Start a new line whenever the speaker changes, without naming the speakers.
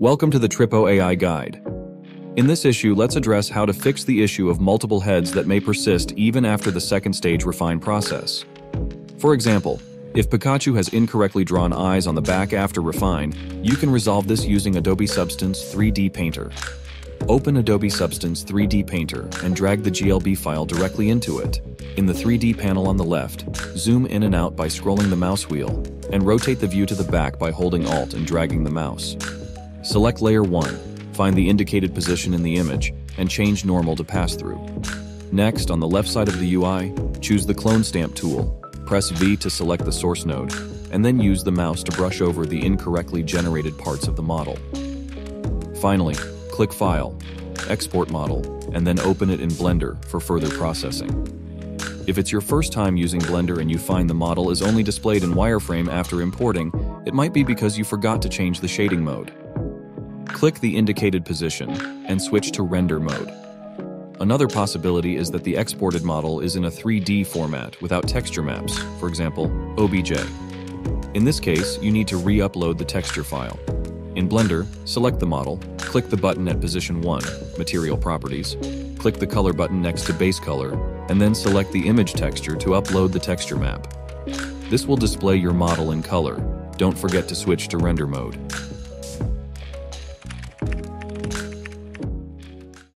Welcome to the Tripo AI Guide. In this issue, let's address how to fix the issue of multiple heads that may persist even after the second stage refine process. For example, if Pikachu has incorrectly drawn eyes on the back after refine, you can resolve this using Adobe Substance 3D Painter. Open Adobe Substance 3D Painter and drag the GLB file directly into it. In the 3D panel on the left, zoom in and out by scrolling the mouse wheel, and rotate the view to the back by holding Alt and dragging the mouse. Select Layer 1, find the indicated position in the image, and change Normal to Pass-Through. Next, on the left side of the UI, choose the Clone Stamp tool, press V to select the source node, and then use the mouse to brush over the incorrectly generated parts of the model. Finally, click File, Export Model, and then open it in Blender for further processing. If it's your first time using Blender and you find the model is only displayed in wireframe after importing, it might be because you forgot to change the shading mode. Click the indicated position and switch to render mode. Another possibility is that the exported model is in a 3D format without texture maps, for example, OBJ. In this case, you need to re-upload the texture file. In Blender, select the model, click the button at position 1, Material Properties, click the color button next to base color, and then select the image texture to upload the texture map. This will display your model in color. Don't forget to switch to render mode.